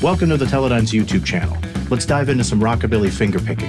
Welcome to the TeleDynes YouTube channel. Let's dive into some rockabilly fingerpicking.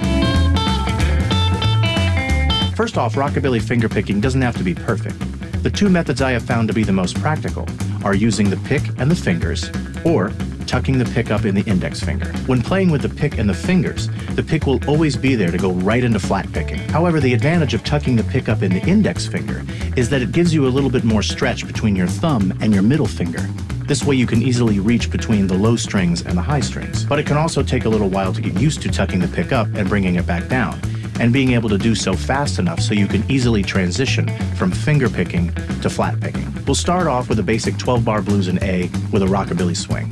First off, rockabilly fingerpicking doesn't have to be perfect. The two methods I have found to be the most practical are using the pick and the fingers, or tucking the pick up in the index finger. When playing with the pick and the fingers, the pick will always be there to go right into flat picking. However, the advantage of tucking the pick up in the index finger is that it gives you a little bit more stretch between your thumb and your middle finger. This way you can easily reach between the low strings and the high strings. But it can also take a little while to get used to tucking the pick up and bringing it back down and being able to do so fast enough so you can easily transition from finger picking to flat picking. We'll start off with a basic 12 bar blues in A with a rockabilly swing.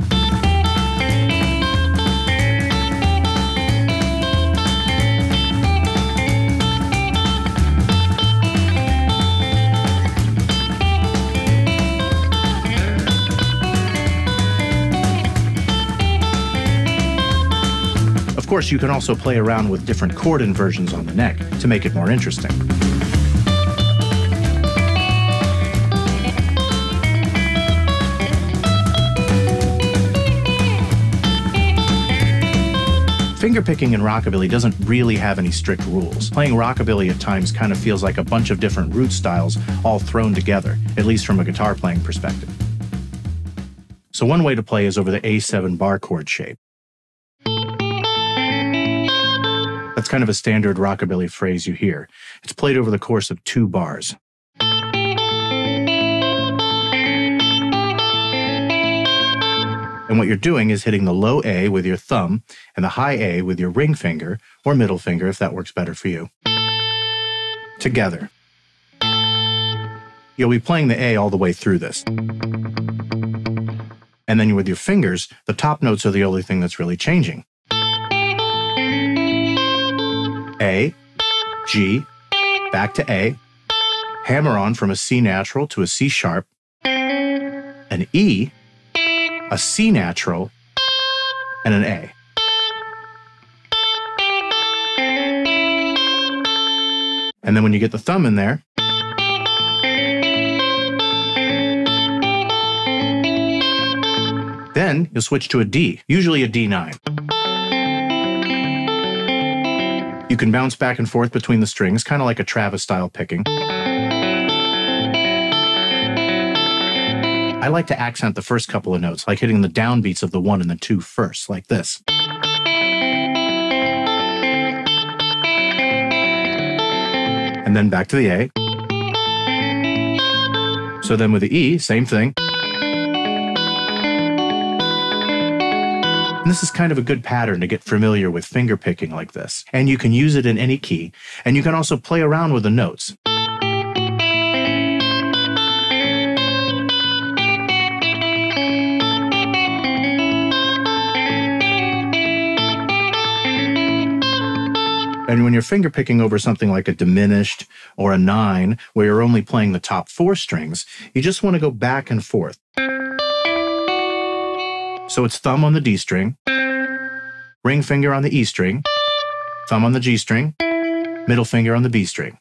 Course, you can also play around with different chord inversions on the neck to make it more interesting. Fingerpicking in rockabilly doesn't really have any strict rules. Playing rockabilly at times kind of feels like a bunch of different root styles all thrown together, at least from a guitar playing perspective. So one way to play is over the A7 bar chord shape. That's kind of a standard rockabilly phrase you hear. It's played over the course of two bars. And what you're doing is hitting the low A with your thumb and the high A with your ring finger or middle finger if that works better for you. Together. You'll be playing the A all the way through this. And then with your fingers, the top notes are the only thing that's really changing. A, G, back to A, hammer on from a C natural to a C sharp, an E, a C natural, and an A. And then when you get the thumb in there, then you'll switch to a D, usually a D9. You can bounce back and forth between the strings, kind of like a Travis style picking. I like to accent the first couple of notes, like hitting the downbeats of the one and the two first, like this. And then back to the A. So then with the E, same thing. And this is kind of a good pattern to get familiar with finger picking like this. And you can use it in any key, and you can also play around with the notes. And when you're finger picking over something like a diminished or a nine, where you're only playing the top four strings, you just want to go back and forth. So it's thumb on the D string, ring finger on the E string, thumb on the G string, middle finger on the B string.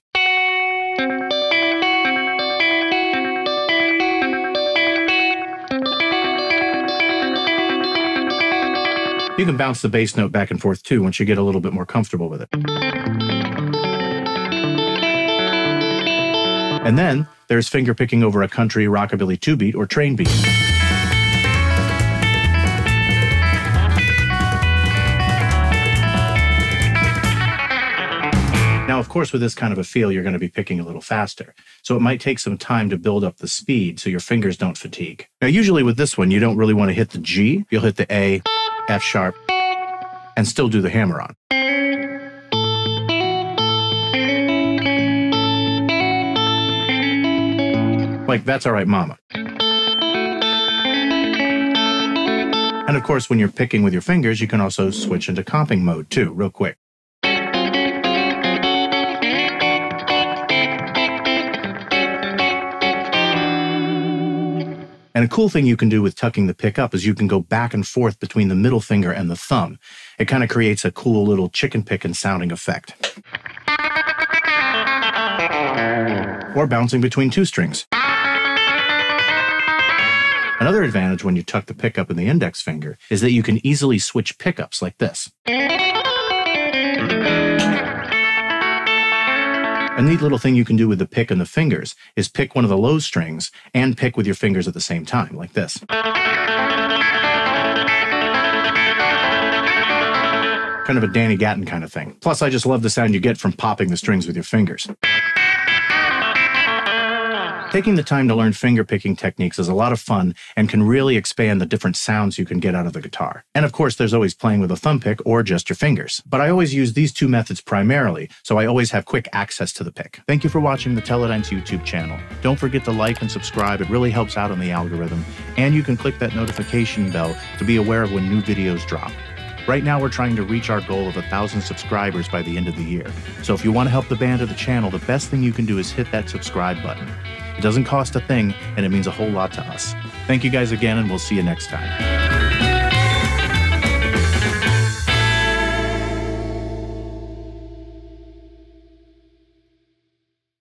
You can bounce the bass note back and forth too once you get a little bit more comfortable with it. And then there's finger picking over a country, rockabilly two beat, or train beat. Course, with this kind of a feel, you're going to be picking a little faster. So it might take some time to build up the speed so your fingers don't fatigue. Now, usually with this one, you don't really want to hit the G. You'll hit the A, F sharp, and still do the hammer on. Like, that's all right, mama. And of course, when you're picking with your fingers, you can also switch into comping mode too, real quick. And a cool thing you can do with tucking the pick up is you can go back and forth between the middle finger and the thumb. It kind of creates a cool little chicken picking sounding effect. Or bouncing between two strings. Another advantage when you tuck the pickup in the index finger is that you can easily switch pickups like this. A neat little thing you can do with the pick and the fingers is pick one of the low strings and pick with your fingers at the same time, like this. Kind of a Danny Gatton kind of thing. Plus, I just love the sound you get from popping the strings with your fingers. Taking the time to learn finger picking techniques is a lot of fun and can really expand the different sounds you can get out of the guitar. And of course, there's always playing with a thumb pick or just your fingers. But I always use these two methods primarily, so I always have quick access to the pick. Thank you for watching the TeleDynes YouTube channel. Don't forget to like and subscribe, it really helps out on the algorithm. And you can click that notification bell to be aware of when new videos drop. Right now, we're trying to reach our goal of a thousand subscribers by the end of the year. So if you want to help the band or the channel, the best thing you can do is hit that subscribe button. It doesn't cost a thing, and it means a whole lot to us. Thank you guys again, and we'll see you next time.